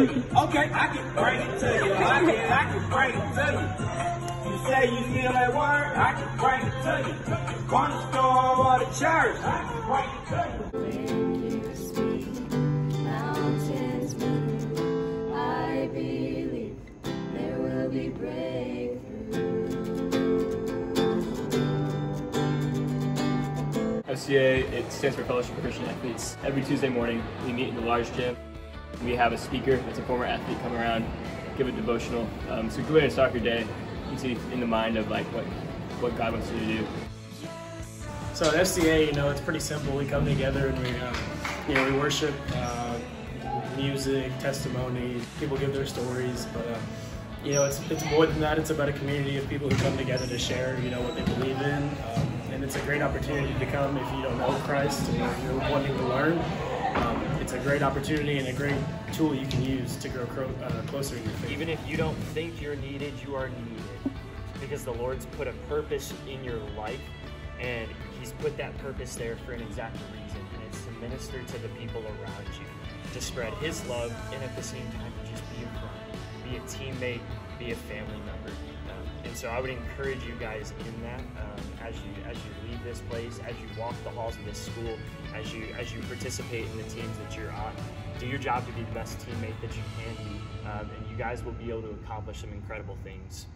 Okay, I can bring it to you. I can, I can bring it to you. You say you feel that word, I can bring it to you. Going store or the church, I can bring it to you. When you speak, mountains move. I believe there will be breakthroughs. FCA, it stands for Fellowship of Christian Athletes. Every Tuesday morning, we meet in the large gym. We have a speaker that's a former athlete come around, give a devotional. Um, so good way to start your day. You see in the mind of like what, what God wants you to do. So at FCA, you know, it's pretty simple. We come together and we, um, you know, we worship, uh, music, testimony. People give their stories, but uh, you know, it's it's more than that. It's about a community of people who come together to share, you know, what they believe in, um, and it's a great opportunity to come if you don't know Christ and you're wanting to learn. Um, it's a great opportunity and a great tool you can use to grow uh, closer in your faith. Even if you don't think you're needed, you are needed. Because the Lord's put a purpose in your life, and He's put that purpose there for an exact reason, and it's to minister to the people around you, to spread His love, and at the same time, just be a friend, be a teammate, be a family member. Um, and so I would encourage you guys in that um, as you as you leave this place, as you walk the halls of this school, as you as you participate in the teams that you're on. Do your job to be the best teammate that you can be, um, and you guys will be able to accomplish some incredible things.